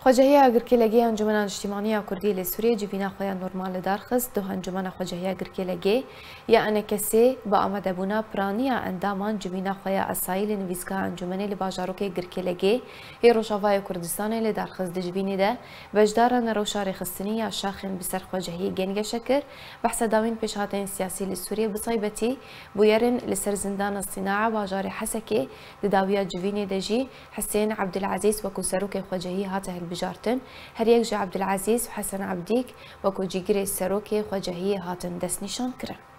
خواجهية گرکلگی انجمن اجتماعی کردی لسوریه جوینا خویا نورمال دارخست دو انجمن خواجهیه گرکلگی یا انه کسی با آمده بونا پرانیا اندامان جوینا خویا اسایل نویزگاه انجمن لباجاروک گرکلگی ی روشاوای کردستان لدارخست دجوینی ده. وجدارن روشار خستنی یا شاخن بسر خواجهیه گنگ شکر. بحث داوین پیشهاتین سیاسی لسوریه بصیبتی بویرن لسر زندان الصناعة باجار حسكي لداوية جويني دجي حسين عبد العزيز وكو سروك خواجهي هاته بجارتن هر یک جا عبدالعزیز و حسن عبدیک وەکو جیگرێ سەرۆکێ خۆجەهی هاتن دەست نیشان کرد.